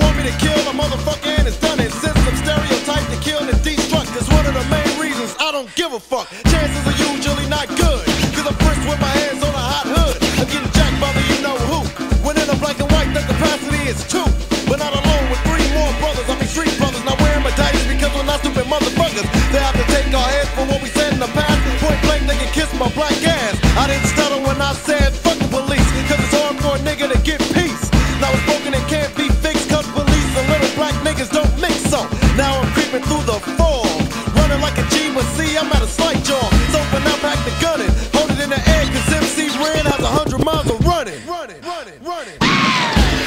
Want me to kill a motherfucker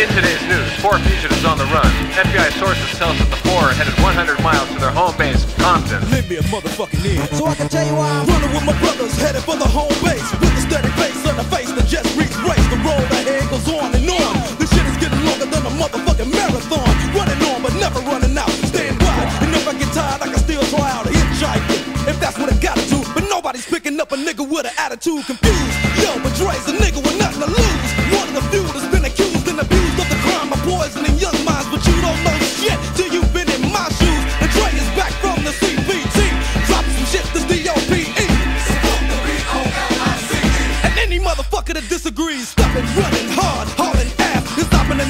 In today's news, four fugitives on the run. FBI sources tell us that the four are headed 100 miles to their home base, Compton. Motherfucking. So I can tell you why I'm Running with my brothers, headed for the home base. With a steady face on the face that just reached race. The road ahead goes on and on. This shit is getting longer than a motherfucking marathon. Running on, but never running out. Staying wide, and if I get tired, I can still try out a hitchhiking. If that's what I gotta do, but nobody's picking up a nigga with an attitude confused. Yo, but Dre's a nigga with nothing to lose. One of the few that's been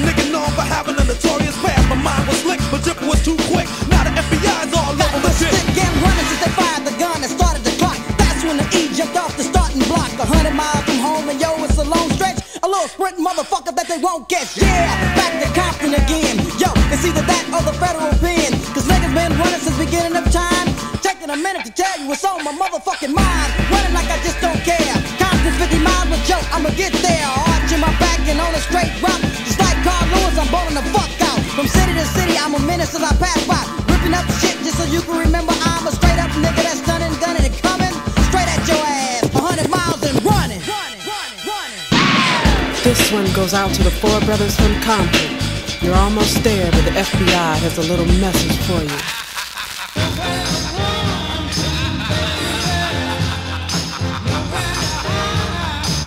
nigga known for having a notorious past. My mind was slick, but drip was too quick. Now the FBI's all Back over my shit. stick and running since they fired the gun and started the clock. That's when the E jumped off the starting block. A hundred miles from home and yo, it's a long stretch. A little sprint motherfucker that they won't catch. Yeah, back to Compton again. Yo, it's either that or the federal pen. Cause niggas been running since beginning of time. Taking a minute to tell you what's on my motherfucking mind. City I'm a menace as I pass by. Ripping up shit just so you can remember I'm a straight up nigga that's done and done it and coming straight at your ass. Hundred miles and running. Running, running, running. This one goes out to the four brothers from Compton. You're almost there, but the FBI has a little message for you.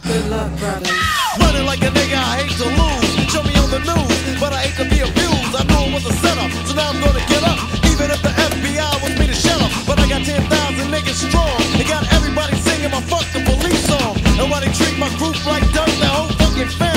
Good luck, brothers. Running like a nigga, I hate to lose. Whole fucking